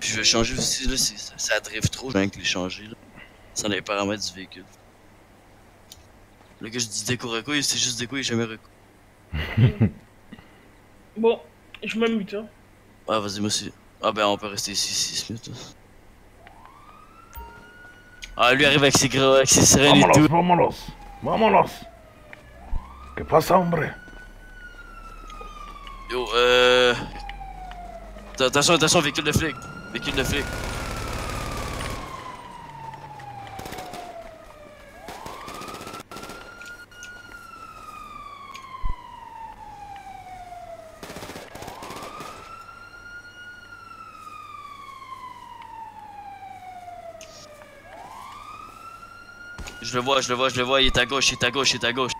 Puis je vais changer aussi, là, c'est- ça, ça drift trop, je vais les changer, là. C'est dans les paramètres du véhicule. Le gars, je dis déco reco, c'est juste déco, il est jamais reco. Bon, je m'amuse, hein. Ah, vas-y, moi aussi. Ah, ben, on peut rester ici 6 minutes. hein. Ah, lui arrive avec ses gros, avec ses sirènes et tout. vámonos, vámonos. ¿Qué pasa, hombre? Yo, euh. Attention, attention, véhicule de flic. Véhicule de flic. Je le vois, je le vois, je le vois, il est à gauche, il est à gauche, il est à gauche.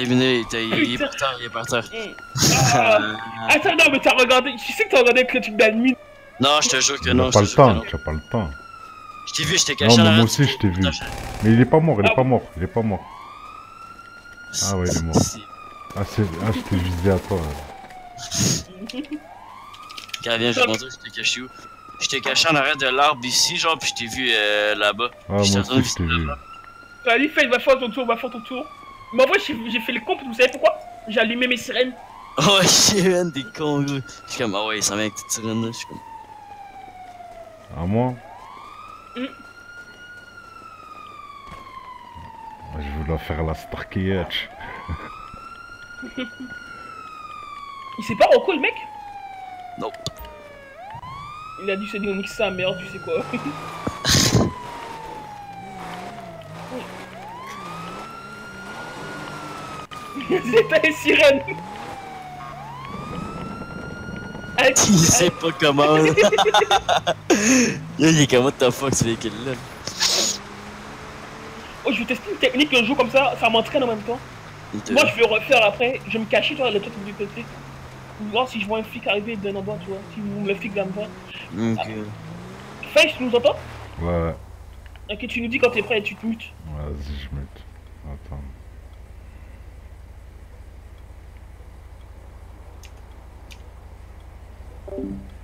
Éliminé, il il est par terre, il est par terre. Hum. Ah, Attends, non, mais t'as regardé. Je sais que t'as regardé le truc d'admin. Non, je te jure que Tu non, n'as je pas le temps, non. tu n'as pas le temps. Je t'ai vu, je t'ai Non, caché mais en moi aussi, je t'ai vu. Mais il est pas mort, il Ah est pas mort, il est pas mort. Ah ouais, il est mort. Ah, c'est... ah je t'ai visé à toi. là. Quand viens, je vais te montrer, je t'ai caché où? Je t'ai caché en arrière de l'arbre ici, genre, puis je t'ai vu euh, là-bas. Ah, J'étais moi aussi, je t'ai vu. Allez, fais, va faire ton tour, va faire ton tour. Mais en vrai, j'ai j'ai fait le con, vous savez pourquoi? J'ai allumé mes sirènes. Oh shit, man, t'es con, gros. Je suis comme, ah ouais, vient avec toute sirène là. Je suis comme, À moi? Mm. Moi, Je voulais faire la Starkey Il s'est pas reco le mec? Nope. Il a dû se dire nique sa merde, tu sais quoi. C'était les sirènes Allez, il sait pas comment. il est comme, what the fuck, ce véhicule là? Oh, je vais tester une technique un jour comme ça, ça m'entraîne en même temps. Moi, je vais refaire après. Je vais me cacher, toi, le truc du côté. Pour voir si je vois un flic arriver d'un endroit, tu vois. Si vous- le flic va me voir. Ok. Face, tu nous entends? Ouais, ouais. Ok, tu nous dis quand t'es prêt et tu te mutes. Vas-y, je mute. Attends. 嗯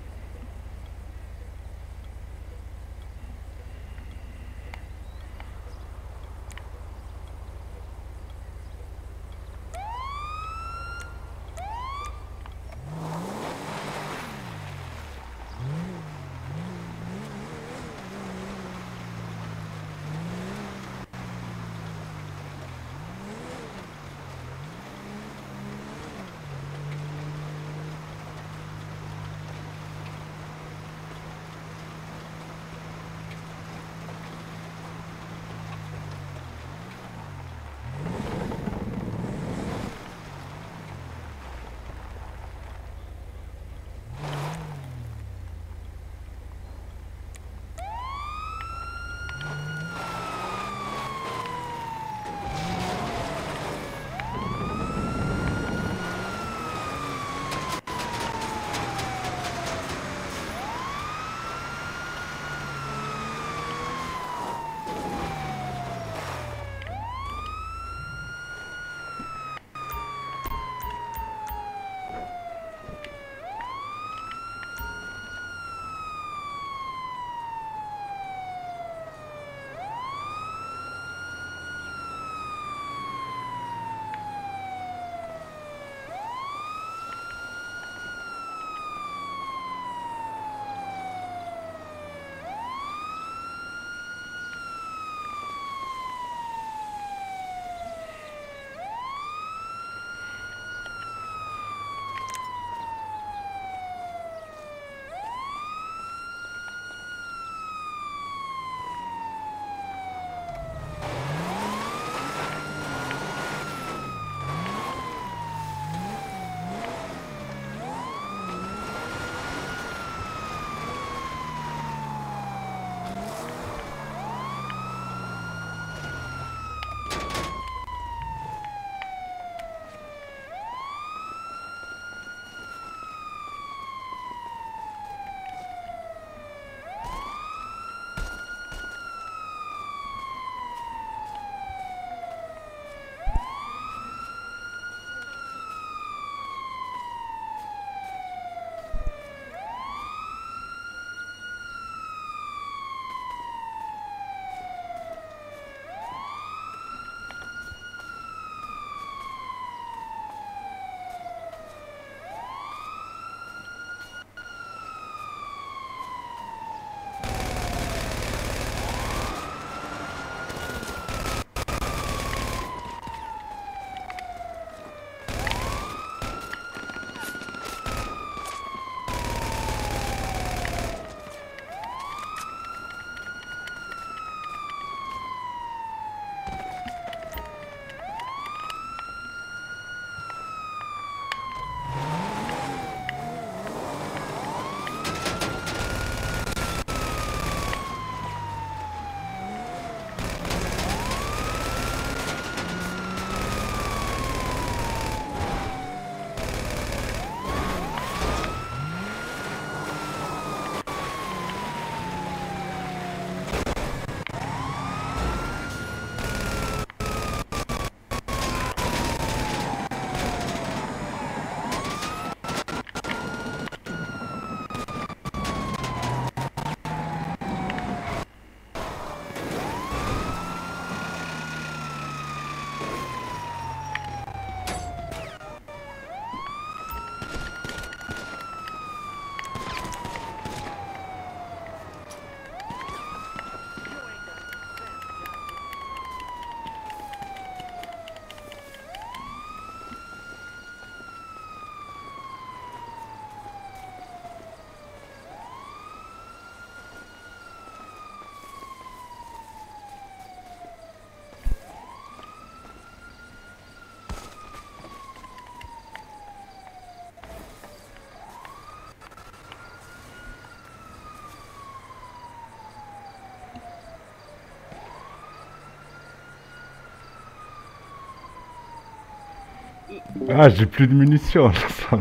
Ah, j'ai plus de munitions, ça.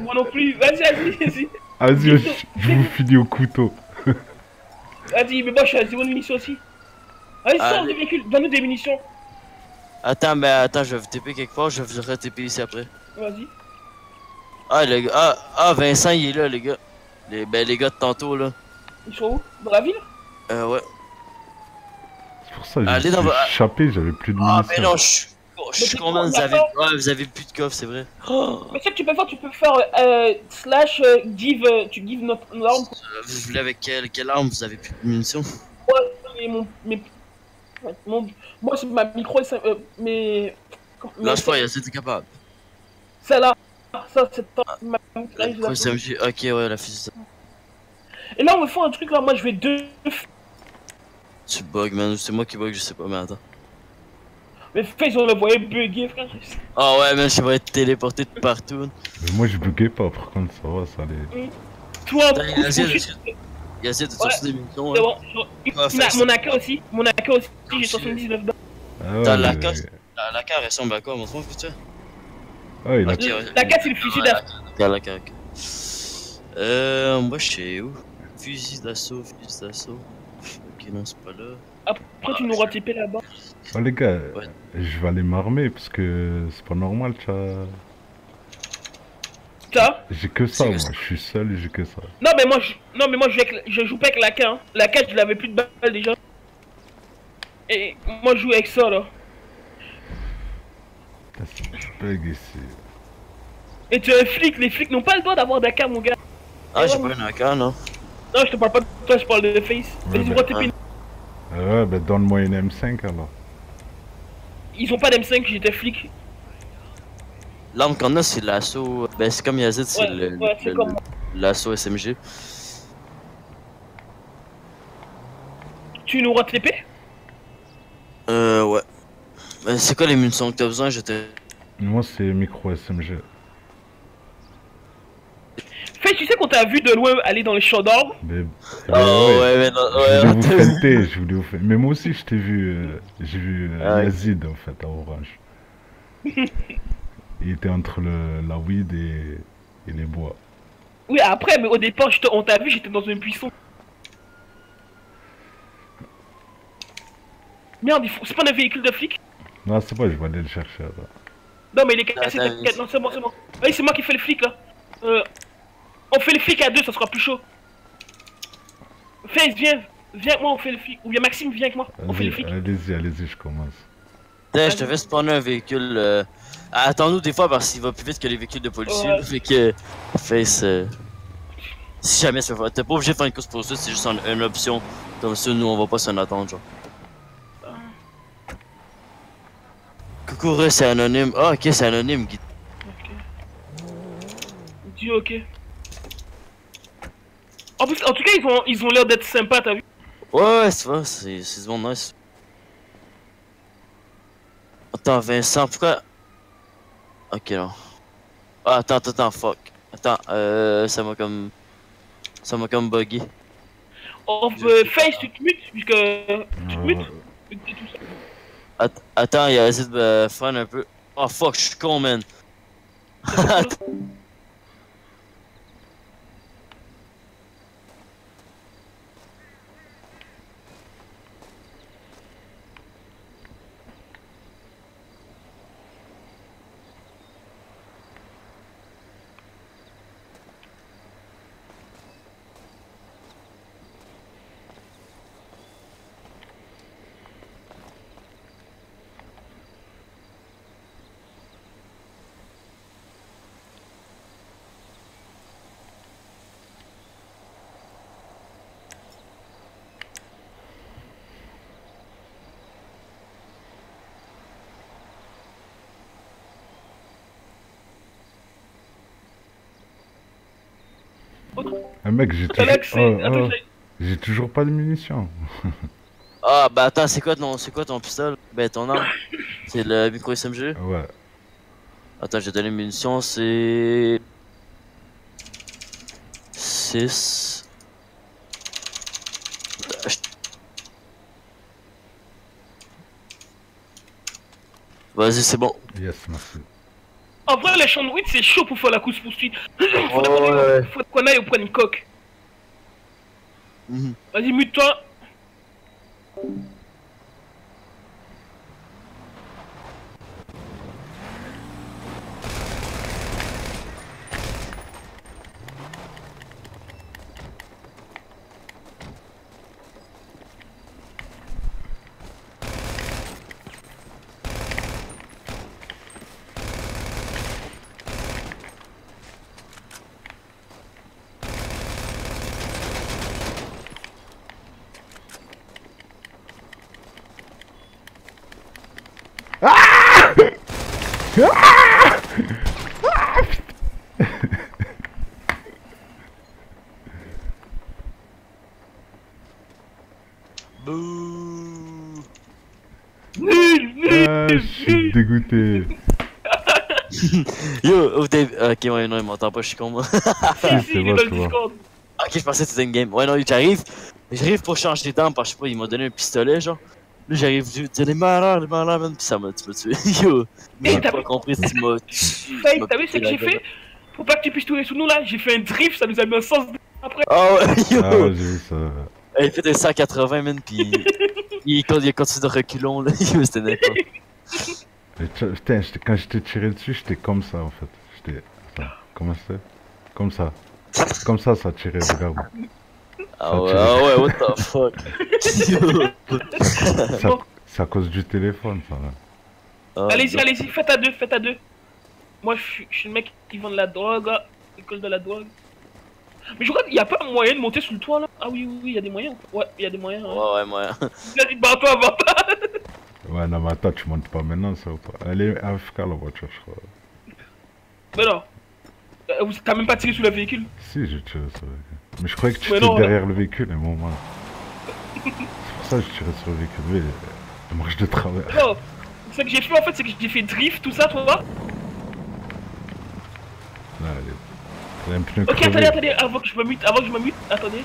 Moi non plus. Vas-y, vas-y, vas-y. Vas-y, je, je vous finis au couteau. Vas-y, mais moi je suis à zéro munitions aussi. Allez, sors Allez. des véhicules, donne-nous des munitions. Attends, mais attends, je vais vous TP quelque part, je vais vous re-TP ici après. Vas-y. Ah, le gars, ah, ah, Vincent, il est là, les gars. Les, ben, les gars de tantôt, là. Ils sont où? Dans la ville? Euh, ouais. C'est pour ça que j'ai échappé, j'avais plus de Ah, munitions. mais non, je suis. Oh, Je suis t'es content, con, vous avez. Ouais, vous avez plus de coffre, c'est vrai. Oh, Mais ce que tu peux faire, tu peux faire euh, slash euh, give, euh, tu give notre notre arme. euh, vous voulez avec quelle, quelle arme? Vous avez plus de munitions? Moi, et mon, mes, ouais, mon, moi c'est ma micro et ça, euh, mais, Lâche pas, Yacine, t'es capable. Celle-là, ça c'est pas ma micro ok, ouais, la fusil. Et là on me fait un truc là, moi je vais deux, Tu bug, man, c'est moi qui bug, je sais pas, mais attends. Mais face on le voyait bugger frère. Ah ouais, man, je vais être téléporté de partout. Mais moi, je buguais pas, par contre, ça va, ça allait. Toi, de Yacine, bullshit. Yacine, t'as Ouais. sorti des munitions, C'est hein? j'ai- Ah, mon AK aussi, mon AK aussi, j'ai Aussi. 79 balles. Ah T'as la mais- casse La, la carte ressemble à quoi, montre-moi, putain? Ah, il a... Ok, ouais. La carte c'est le fusil d'assaut. la la carte, ok. Euh, moi, je sais où? Fusil d'assaut, fusil d'assaut. Ok, non, c'est pas là. Après tu nous retipé là-bas. Oh, les gars, Ouais. je vais aller m'armer parce que c'est pas normal, tu vois. Ça J'ai que ça, moi. Je suis seul et j'ai que ça. Non mais moi je, non mais moi je, joue avec- je joue pas avec la AK. Hein. La AK je l'avais plus de balles déjà. Et moi je joue avec ça là. Putain, c'est bug ici. Et tu es un flic, les flics n'ont pas le droit d'avoir d'AK mon gars. Ah, j'ai pas un AK, non Non je te parle pas de toi, je parle de Face. Vas-y. Ah ouais, bah donne-moi une M5 alors. Ils ont pas d'M5, j'étais flic. L'arme qu'on a, c'est l'assaut. Ben, c'est comme Yazid, c'est Ouais, le- ouais, c'est le- comme- l'assaut SMG. Tu nous retipé Euh, ouais. Ben, c'est quoi les munitions que t'as besoin? J'étais. Moi, c'est micro SMG. Tu sais qu'on t'a vu de loin aller dans les champs d'arbres Mais. Oh, ouais. ouais, mais non, Je voulais vous fêter, je voulais vous fêter. Mais moi aussi, je t'ai vu. euh, J'ai vu euh, Ah. Yazid en fait à Orange. Il était entre le, la weed et, et les bois. Oui après mais au départ je te- on t'a vu j'étais dans un buisson. Merde, faut- c'est pas un véhicule de flic? Non, c'est pas, je vais aller le chercher. Là. Non mais il est cassé, t'inquiète, non c'est bon, c'est bon. C'est moi qui fais le flic là. Euh, on fait le flic à deux, ça sera plus chaud. Face, viens, viens avec moi, on fait le flic. Ou bien Maxime, viens avec moi, on fait le flic. Allez-y, allez-y, je commence. Tiens, je te fais spawner un véhicule. Euh... Attends-nous des fois parce qu'il va plus vite que les véhicules de police. Ouais. Fait que. Face. euh, Si jamais ça va. T'es pas obligé de faire une course pour ça, c'est juste une, une option. Comme ça, nous on va pas s'en attendre, genre. Coucou, c'est anonyme. Ah, ok, c'est anonyme, Guy. Ok. Dis ok. En plus, en tout cas, ils ont ils ont l'air d'être sympas, t'as vu? Ouais, ouais, c'est vrai, c'est c'est monde nice. Attends, Vincent, pourquoi? Ok, non. Ah, attends, attends, attends, fuck. Attends, euh, ça m'a comme. Ça m'a comme buggy. On peut Face, tu te mutes, puisque tu te Euh, mutes? Att- attends, il a essayé de me freiner un peu. Oh fuck, je suis con, man. Un mec, j'ai toujours... C'est- oh, oh, j'ai- toujours pas de munitions. Ah, bah attends, c'est quoi ton, c'est quoi ton pistolet Ben, ton arme. C'est le micro SMG. Ouais. Attends, j'ai donné une munition, c'est. 6. Vas-y, c'est bon. Yes, merci. En vrai, les champs de weed, c'est chaud pour faire la course poursuite. Faudrait Ouais, qu'on ouais, aille- aille prendre une coque. Mhm. Vas-y, mute-toi. Bouh. Nul, nul, Ah, je suis dégoûté. Yo, au début. Ok, ouais, non, il m'entend pas, je suis con moi. Si, c'est si, il est bon, dans je le te vois. Discord. ok, je pensais que c'était une game. Ouais, non, j'arrive. J'arrive pour changer d'arme parce que je sais pas, il m'a donné un pistolet, genre. Là, j'arrive, je dis les malins, les malins, man, pis ça m'a tu m'as tué. Yo, Mais j'ai t'as pas compris tu m'as. Faye, t'as vu ce que j'ai fait? Pour pas que tu puisses tourner sous nous là, j'ai fait un drift, ça nous a mis un sens de... après. Ah ouais, yo! Ah, ouais, j'ai vu ça. Il fait des 180, man, pis. il, il continue de reculons, là. Yo, c'était n'importe Putain, quand j'étais tiré dessus, j'étais comme ça en fait. J'étais. Attends, comment c'est Comme ça. Comme ça, ça tirait, regarde. Ah ouais, ah ouais, what the fuck. Ça-. C'est à cause du téléphone, ça. là. Ah, allez-y, allez-y, faites à deux, faites à deux. Moi, je suis, je suis le mec qui vend de la drogue, là. École de la drogue. Mais je crois qu'il y a pas moyen de monter sous le toit là Ah oui, oui, oui, il y a des moyens. Ouais, il y a des moyens. hein. Ouais, ouais, moi. Vas-y, barre-toi, barre-toi. Ouais, non, mais attends, tu montes pas maintenant, ça ou pas? Elle est AFK la voiture, je crois. Mais non. Euh, vous- T'as même pas tiré sous le véhicule. Si, j'ai tiré sur le véhicule. Mais je croyais que tu Mais étais derrière le véhicule, et bon, moi. C'est pour ça que je tirais sur le véhicule. Mais je marche de travers. Non. Ce que j'ai fait en fait, c'est que j'ai fait drift, tout ça, tu vois. Là, elle est. Elle un Ok, attendez, attendez, avant que je me mute, avant que je me mute, attendez.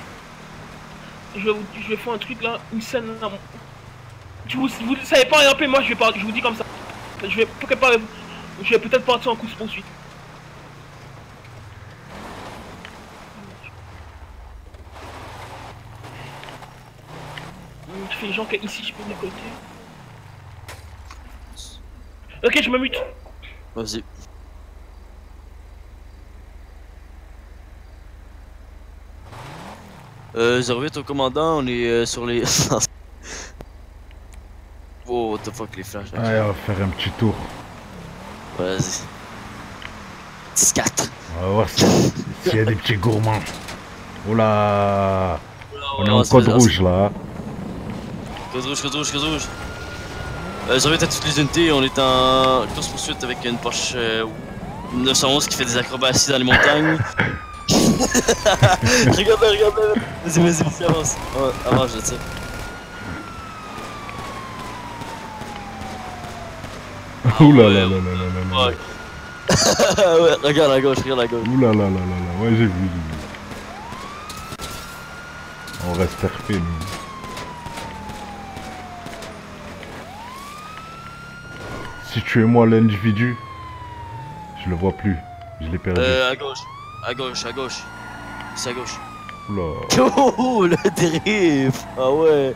Je vais, vous, je vais faire un truc là, une scène là. Tu vous, vous ne savez pas rien peu, moi je vais pas, je vous dis comme ça. Je vais je vais peut-être partir en course poursuite. Fais genre que ici je peux décolleter. Ok, je me mute. Vas-y. Euh, 08 au commandant, on est euh, sur les. oh, what the fuck, les flashs. Allez, on va faire un petit tour. Vas-y. 10-4. On va voir si- s'il y a des petits gourmands. Oula On est en Oh, code rouge là. Code rouge, code rouge, code rouge. Euh, 08 à toutes les unités, on est en course poursuite avec une Porsche euh, 911 qui fait des acrobaties dans les montagnes. regarde là, regarde là. Vas-y, vas-y, vas-y, avance. Ouais, avance, je sais. Oula ouais, là là là là là là. Ouais. ouais, regarde à gauche, regarde à gauche. Oula là là là là. Ouais, j'ai vu, j'ai vu. On reste nous. Si tu es moi l'individu, je le vois plus. Je l'ai perdu. Euh, à gauche. À gauche, à gauche. C'est à gauche. Oula. Oh, le dérive Ah ouais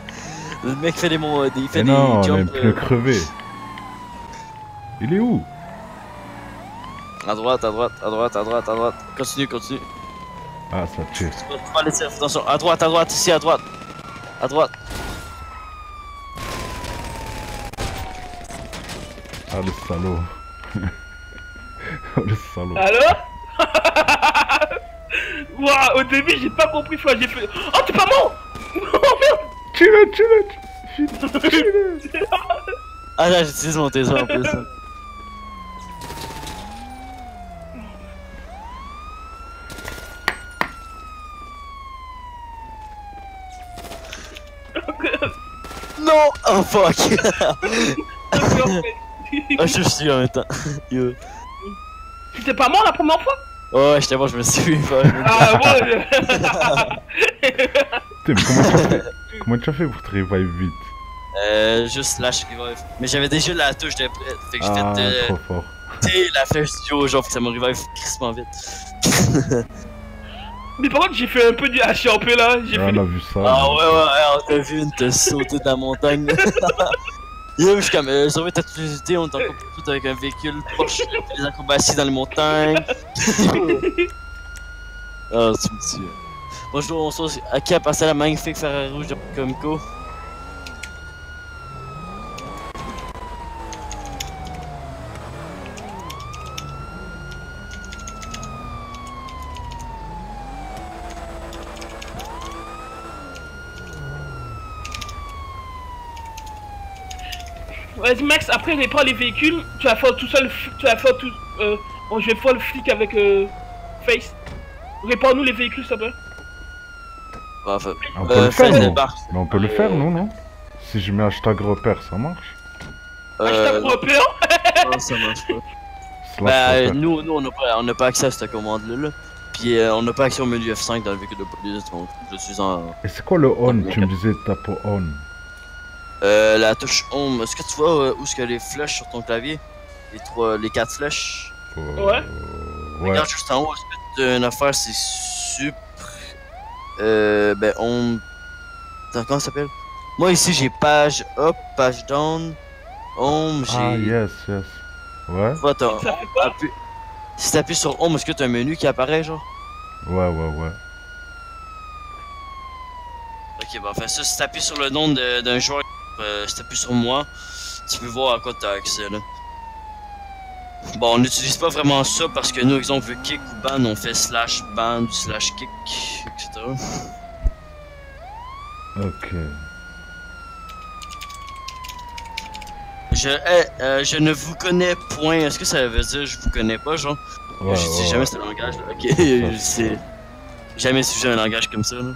Le mec fait des mon... il fait Mais des non, on a un jumps pneu euh, crevé. Il est où? À droite, à droite, à droite, à droite, à droite. Continue, continue. Ah, ça tire. Tu vas pas laisser, attention. À droite, à droite, ici, à droite. À droite. Ah, le salaud. oh, le salaud. Alors Waouh, au début j'ai pas compris, frère, j'ai fait... Oh, t'es pas mort Oh merde Tire-le, tire-le tire- Tire-le Ah là, j'utilise mon taser en plus. non Oh fuck Ah, je suis en même temps. Yo. Tu t'es pas mort la première fois? Ouais, j'étais bon, je me suis fait. Ah ouais Putain, mais comment tu as fait? Comment tu as fait pour te revive vite? Euh, juste lâche revive. Mais j'avais déjà la touche de près. Fait que j'ai Ah, fait. Euh... trop fort. pété la flèche haut, genre, ça me revive crissement vite. Mais par contre, j'ai fait un peu du HRP là. J'ai Ouais, fait on a vu ça. Ah ouais, ouais, ouais, on t'a vu, on t'a sauté de la montagne. Yo, je suis comme, euh, sauvé ta curiosité, on est encore tout avec un véhicule proche, des acrobaties dans les montagnes. Ah, tu me tues. Bonjour, on se à qui a passé la magnifique Ferrari rouge de Comico? Vas-y Max, après répare les véhicules, tu vas faire tout seul, tu vas faire tout... Euh, bon, je vais faire le flic avec euh, Face. Répare-nous les véhicules s'il te plaît. Ouais, enfin, On peut euh, le faire, non débarque. Mais on peut le faire, non, non? Si je mets hashtag repère, ça marche Hashtag Euh, repère. non, ça marche pas. Slash Bah, repère. nous, nous on n'a pas, on a pas accès à cette commande-là. Là. Puis euh, on n'a pas accès au menu F5 dans le véhicule de police, donc je suis en. Et c'est quoi le on? Tu me disais tape au on. Euh, la touche home, est-ce que tu vois euh, où est-ce que les flèches sur ton clavier? Les trois, les quatre flèches? Euh, Ouais. Ouais. Regarde juste en haut, une affaire, c'est super. Euh, ben, on. Attends, comment ça s'appelle? Moi ici j'ai page up, page down, home, j'ai. Ah, yes, yes. Ouais, appuie- Si t'appuies sur home, est-ce que t'as un menu qui apparaît, genre? Ouais, ouais, ouais. Ok, bah enfin ça, si t'appuies sur le nom de- d'un joueur, euh, si t'appuies sur moi, tu peux voir à quoi t'as accès là. Bon, on n'utilise pas vraiment ça parce que nous, exemple, veut kick ou ban, on fait slash ban ou slash kick, etc. Ok. Je, eh, euh, je ne vous connais point. Est-ce que ça veut dire je vous connais pas, genre? Ouais, Je sais ouais, jamais ouais. ce langage là. Ok, je sais. Jamais sujet un langage comme ça là.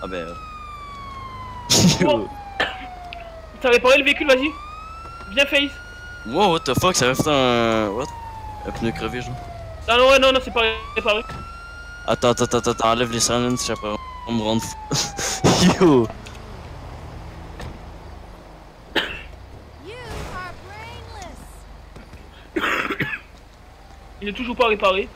Ah ben. euh. T'as réparé le véhicule, vas-y. Viens Face. wow, what the fuck, ça va faire un. What? Un pneu crevé, genre. Ah non, ouais, non, non, c'est pas réparé. Attends, attends, attends, attends, enlève les silences, après on me rend fou. Yo! Il est toujours pas réparé.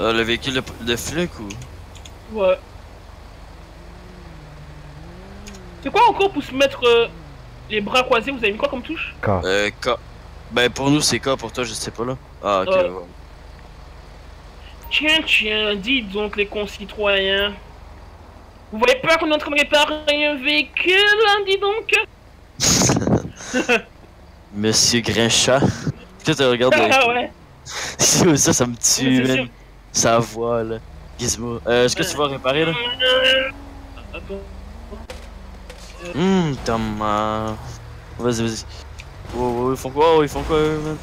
Euh, le véhicule de, de flic ou? Ouais. C'est quoi encore pour se mettre euh, les bras croisés? Vous avez mis quoi comme touche? K. Euh, K. Ben pour nous c'est K, pour toi je sais pas là. Ah ok. Tiens, tiens, dites donc les concitoyens. Vous voyez pas qu'on est en train de réparer un véhicule, hein, dis donc? Monsieur Grinchat. Putain, tu regardes. Ah ouais ça, ça me tue, man. Sa voix là. Gizmo. Euh, est-ce que tu vas réparer là? Attends. Hum, Thomas. Vas-y, vas-y. Wow, wow, ils font quoi? Oh, ils font quoi, eux, man?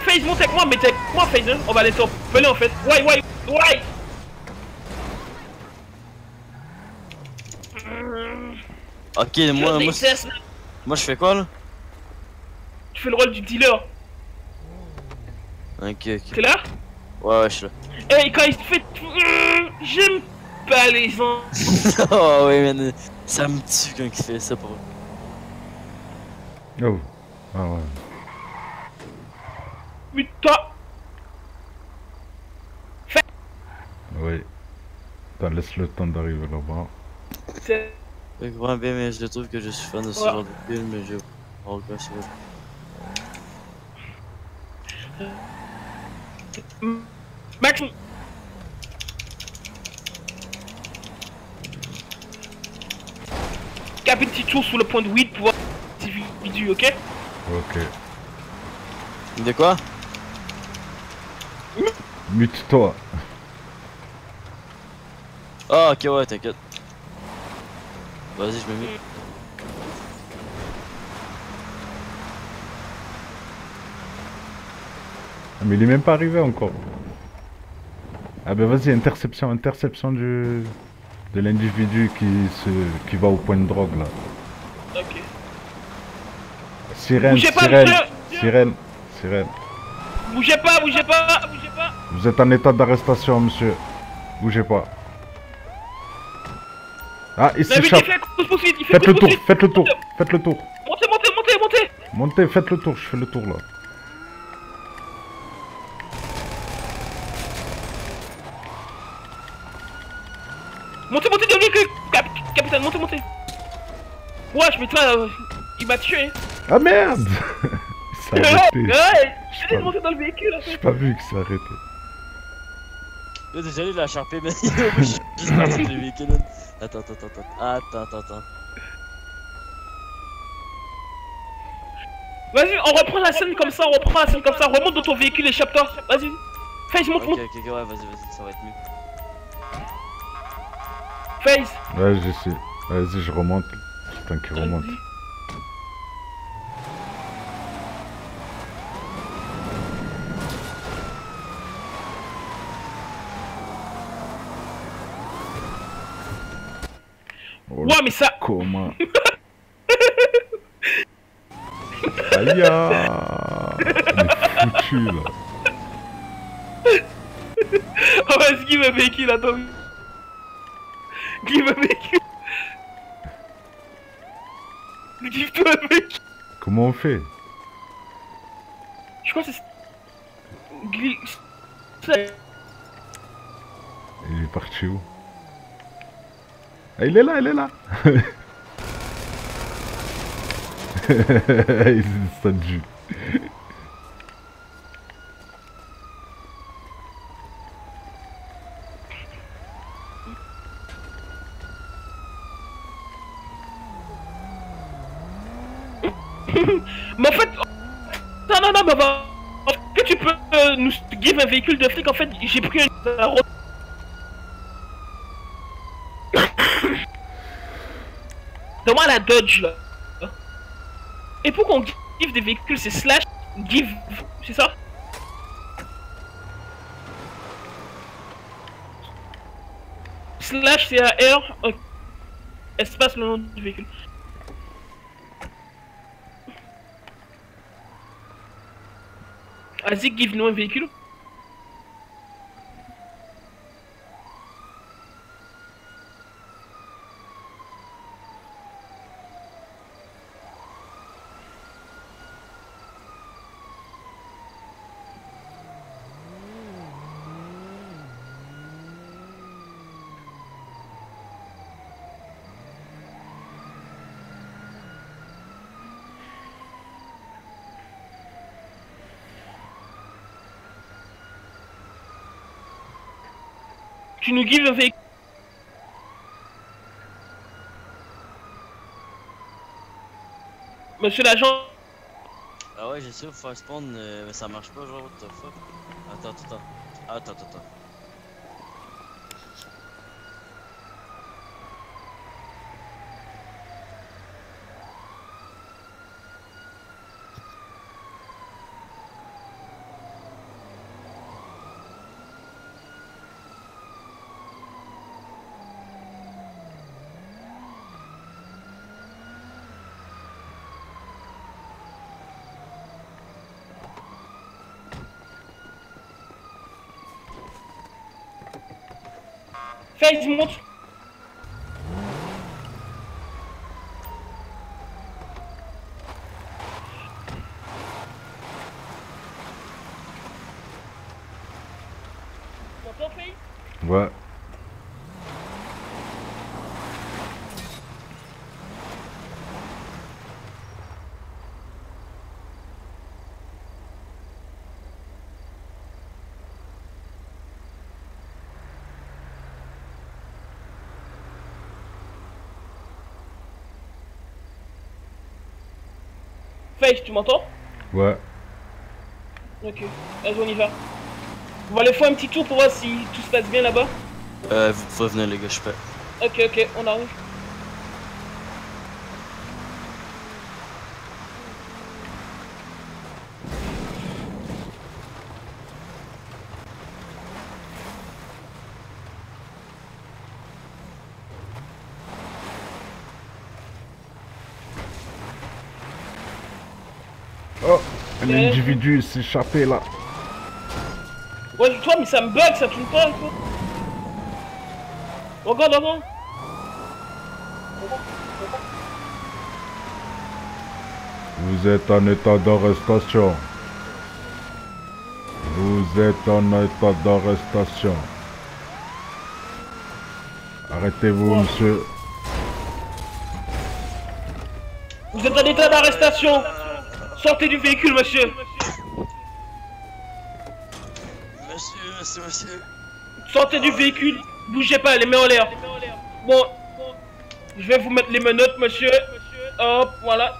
Face, monte avec moi, mais t'es avec moi, Face, hein. On va les interpeller en fait. Ouais, ouais, ouais Ok, Je moi, moi, moi, je fais quoi là? Tu fais le rôle du dealer. Ok, ok. T'es là? Ouais, ouais, je suis là. Et quand il se fait... Hum, J'aime pas les gens. oh, ouais, man. Ça me tue quand il fait ça pour. Oh. Ah ouais. Putain Oui. Attends, laisse le temps d'arriver là-bas. C'est... Je comprends bien, mais je trouve que je suis fan de ce Ouais. genre de film, mais je. Oh, quoi, c'est vrai. Max... Cap une petite tour sur le point de weed pour voir si individu, ok? Ok. De quoi? Mute-toi. Ah, ok, ouais, t'inquiète. Vas-y, je me mets. Ah, mais il est même pas arrivé encore. Ah ben vas-y, interception, interception du... de l'individu qui se... qui va au point de drogue là. Ok. Sirène, Bougez pas, sirène, monsieur sirène, sirène. Bougez pas, bougez pas, bougez pas Vous êtes en état d'arrestation, monsieur. Bougez pas. Ah, il s'échappe. Faites le tour, faites le tour, faites le tour. Montez, montez, montez, montez Montez, faites le tour, je fais le tour là. Montez, montez, devient que cap capitaine, montez, montez. Ouais, je mets là, euh, il m'a tué. Ah merde Il s'est arrêté. Ouais, je de monter dans le véhicule en J'ai fait. pas vu qu'il s'est arrêté. Yo, désolé, il a charpé, mais je suis juste parti du véhicule. man. Attends, attends, attends, attends. Attends, attends, attends. Vas-y, on reprend la scène comme ça, on reprend la scène comme ça, remonte dans ton véhicule, échappe-toi. Vas-y. Face, monte, Ok, monte. ok, ok, ouais, vas-y, vas-y, ça va être mieux. Face. Ouais, j'essaie. Vas-y, je remonte. Putain, qui remonte. Oh, Ouais, mais ça. Comment Aïe ah. Est foutu là. Oh, give un véhicule, attends. Give un véhicule. Give-toi un véhicule. Comment on fait? Je crois que c'est- Il est parti où? Ah, il est là, il est là Il est descendu. Mais en fait. Non, non, non, mais va. Que tu peux euh, nous give un véhicule de flic, en fait, j'ai pris un. Donne-moi la Dodge là. Et pour qu'on give des véhicules, c'est slash give. C'est ça? Slash c'est R. ok. Espace le nom du véhicule. Vas-y, give-nous un véhicule. Tu nous gives un véhicule. Monsieur l'agent, Ah ouais, j'ai essayé de faire spawn, euh, mais ça marche pas, genre, what attends, attends. Attends, attends, attends. Face, monte. T'entends, Face Ouais. Face, tu m'entends Ouais. Ok, vas-y, on y va. On va aller faire un petit tour pour voir si tout se passe bien là-bas. Euh, vous pouvez venir, les gars, je prêt. Ok, ok, on arrive. un individu s'échapper là. Ouais, toi, mais ça me bug, ça tourne pas, quoi. Regarde. Vous êtes en état d'arrestation. Vous êtes en état d'arrestation. Arrêtez-vous, monsieur. Vous êtes en état d'arrestation. Sortez du véhicule, monsieur. Monsieur, monsieur, monsieur. Sortez du véhicule. Bougez pas, les mains en l'air. Bon. Je vais vous mettre les menottes, monsieur. Hop, voilà.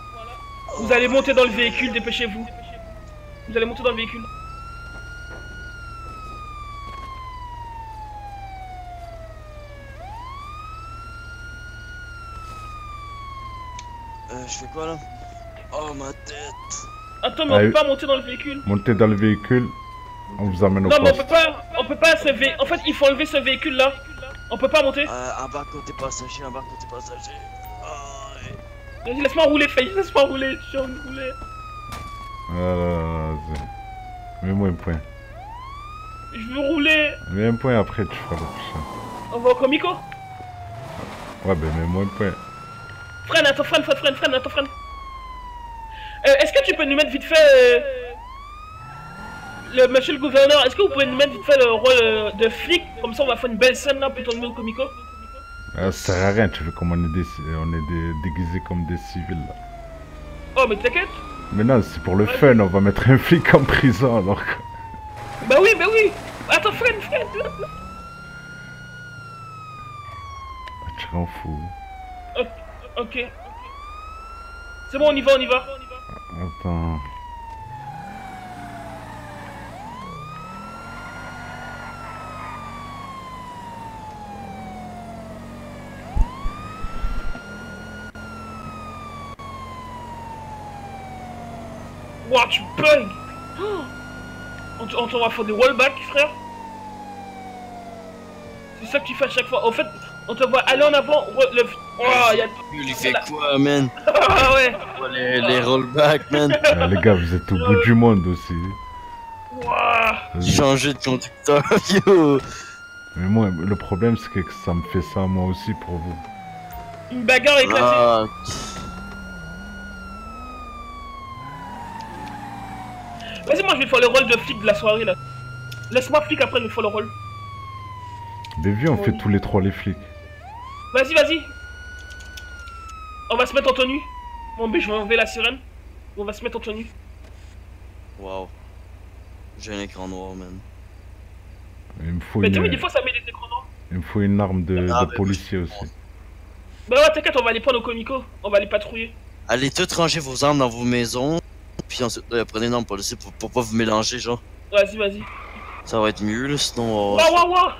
Vous allez monter dans le véhicule, dépêchez-vous. Vous allez monter dans le véhicule. Euh, je fais quoi là? Oh ma tête. Attends, mais on peut pas monter dans le véhicule. Montez dans le véhicule. On vous amène au Non, mais on peut pas. On peut pas se vé... En fait, il faut enlever ce véhicule là. On peut pas monter. Euh, embarque côté passager, embarque côté passager. Ouais. Vas-y, laisse-moi rouler, Faye. Laisse-moi rouler. J'ai envie de rouler. Vas-y. Mets-moi un point. Je veux rouler. Mets un point après, tu feras le prochain. On va au comico? Ouais, ben mets-moi un point. Freine, attends, freine, freine, freine, freine, attends, freine. Euh, est-ce que tu peux nous mettre vite fait. euh, Le monsieur le gouverneur, est-ce que vous pouvez nous mettre vite fait le rôle euh, de flic? Comme ça, on va faire une belle scène là, plutôt de au comico. Ça sert à rien, tu veux comme on est, des... on est des- déguisés comme des civils là. Oh, mais t'inquiète. Mais non, c'est pour le fun, on va mettre un flic en prison alors que... Bah oui, bah oui. Attends, freine, freine. Ah, tu rends fou. Ok. C'est bon, on y va, on y va. Attends. Ouah, tu bugs Oh on, te- on va faire des wallbacks, frère C'est ça que tu fais à chaque fois. En fait, on te voit aller en avant, le... Oh, y'a... Il fait quoi, man? Ah ouais Oh, les, les rollbacks, man. Ah, les gars, vous êtes au bout du monde aussi. Changer de conducteur, yo. Mais moi, le problème, c'est que ça me fait ça moi aussi pour vous. Une bagarre éclatée Ah, Vas-y, moi je vais faire le rôle de flic de la soirée, là. Laisse-moi flic, après je vais faire le rôle. Mais viens, on fait Oui. tous les trois les flics. Vas-y, vas-y On va se mettre en tenue. Bon, ben je vais enlever la sirène. On va se mettre en tenue. wow. J'ai un écran noir, man. Il me faut, Mais une... tu vois, des fois ça met des écrans noirs. il me faut une arme de, Ah, de mais policier aussi. Bah ouais, t'inquiète, on va les prendre au comico. On va les patrouiller. Allez toutes ranger vos armes dans vos maisons. Puis ensuite, euh, prenez une arme policier pour, pour pas vous mélanger, genre. Vas-y, vas-y. Ça va être mieux, là, sinon... Waouh, Oh, waouh, waouh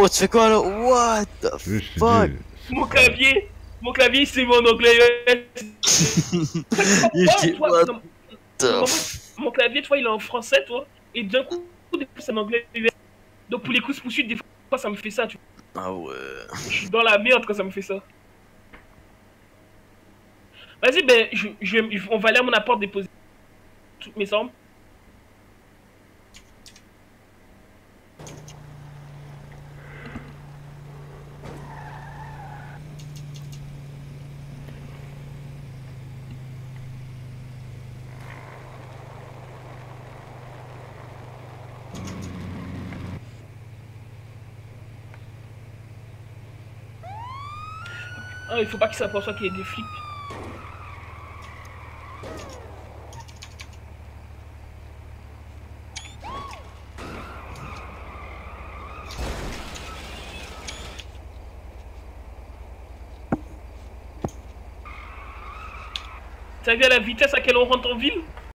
Wow, tu fais quoi, là? What the fuck? Mon clavier Mon clavier, c'est mon anglais. Toi, fait, Mon clavier, tu vois, il est en français, toi. Et d'un coup, c'est en anglais. Donc pour les coups poursuites, des fois, ça me fait ça, tu vois. Ah ouais. Je suis dans la merde quand ça me fait ça. Vas-y, ben, je, je, je- on va aller à mon appart déposer toutes mes armes. Il faut pas qu'il s'aperçoive qu'il y ait des flics. T'as vu à la vitesse à laquelle on rentre en ville?